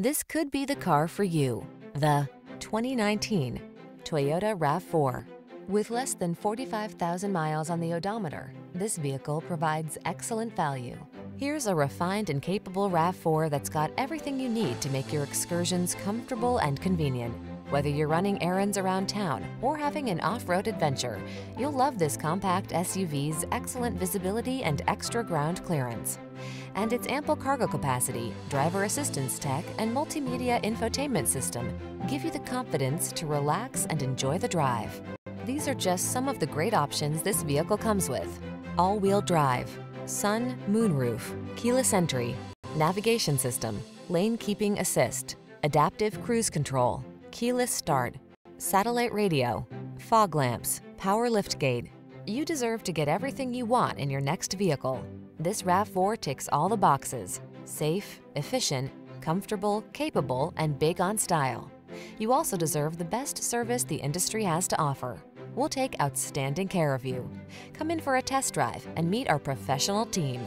This could be the car for you. The 2019 Toyota RAV4. With less than 45,000 miles on the odometer, this vehicle provides excellent value. Here's a refined and capable RAV4 that's got everything you need to make your excursions comfortable and convenient. Whether you're running errands around town or having an off-road adventure, you'll love this compact SUV's excellent visibility and extra ground clearance. And its ample cargo capacity, driver assistance tech, and multimedia infotainment system give you the confidence to relax and enjoy the drive. These are just some of the great options this vehicle comes with. All-wheel drive, sun, moonroof, keyless entry, navigation system, lane keeping assist, adaptive cruise control, keyless start, satellite radio, fog lamps, power liftgate. You deserve to get everything you want in your next vehicle. This RAV4 ticks all the boxes. Safe, efficient, comfortable, capable, and big on style. You also deserve the best service the industry has to offer. We'll take outstanding care of you. Come in for a test drive and meet our professional team.